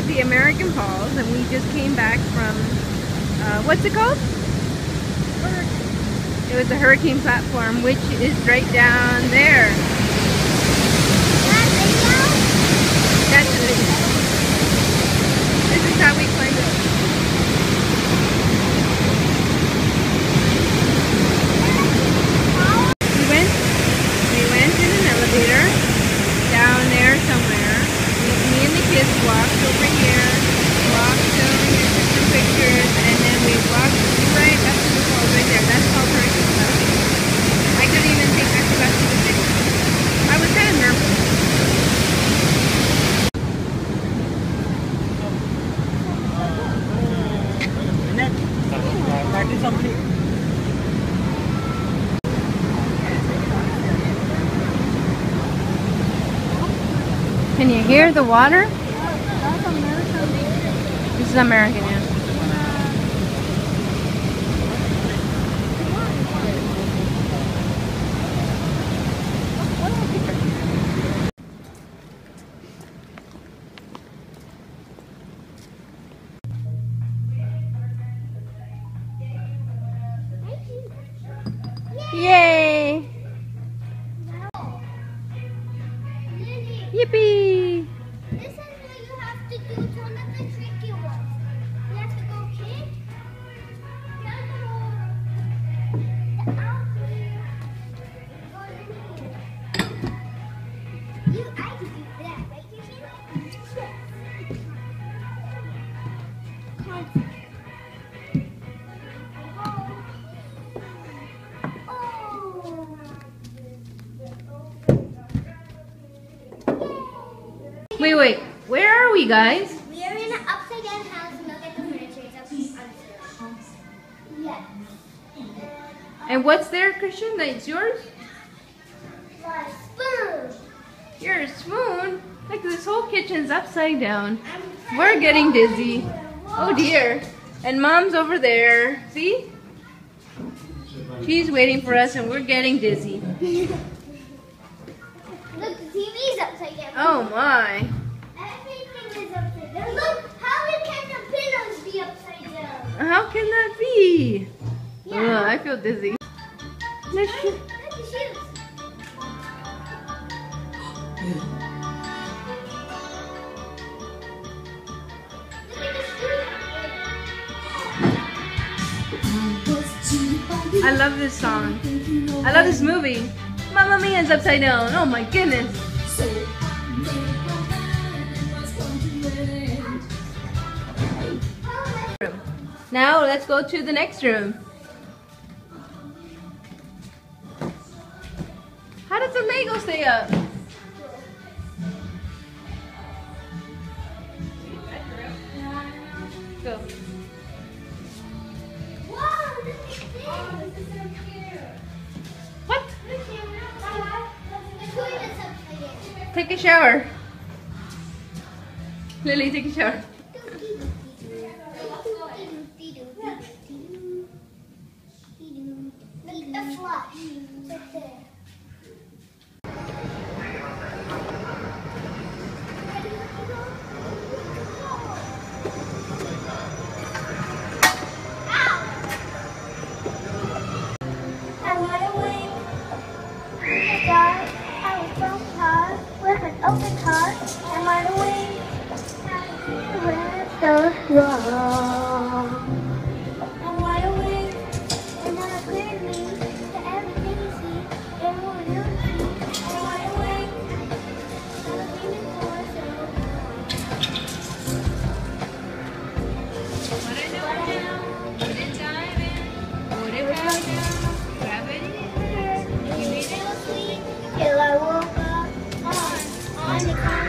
at the American Falls and we just came back from, uh, what's it called? It was a hurricane platform which is right down there. That's it. This is how we climbed it. We went, we went in an elevator down there somewhere. Me, me and the kids walked over here, walked over here, took some pictures, and then we walked right up to the falls right there. That's called Hurricane Platform. I couldn't even think I forgot to take a picture. I was kind of nervous. Can you hear the water? This is American, yeah. Yay! Yippee! Wait, wait. Where are we, guys? We are in an upside down house and look at the furniture. It's. Yes. And what's there, Christian? That's yours? My spoon. Your spoon? Like this whole kitchen's upside down. We're getting dizzy. Oh dear. And mom's over there. See? She's waiting for us and we're getting dizzy. Look, the TV's upside down. Oh my. Everything is upside down. Look, how can the pillows be upside down? How can that be? Ugh, Yeah. I feel dizzy. Let's I love this song. I love this movie. Mamma Mia's upside down. Oh my goodness. Now let's go to the next room. How does the Lego stay up? Go. What? The toilet's upside down. Take a shower. Lily, take a shower. Look the flush. It's right there. With an open heart. I went away. Went so wrong. Till